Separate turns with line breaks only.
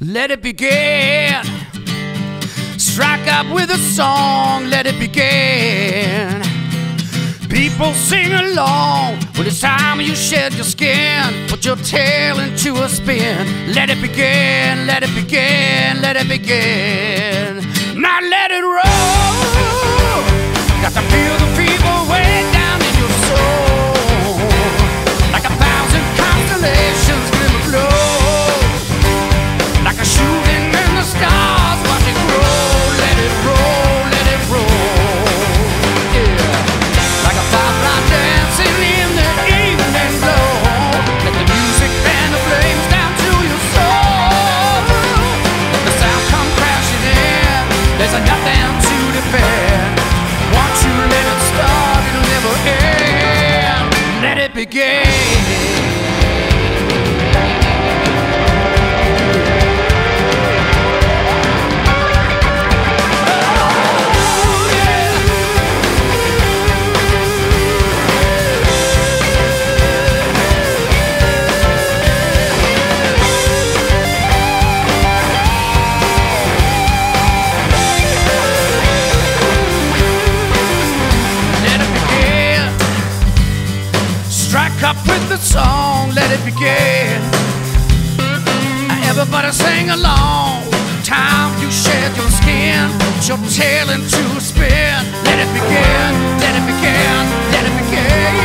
Let it begin. Strike up with a song, let it begin. People sing along when it's time you shed your skin. Put your tail into a spin. Let it begin, let it begin, let it begin. Begin. Strike up with the song, let it begin. Everybody sing along. Time you shed your skin, put your tail into a spin. Let it begin, let it begin, let it begin.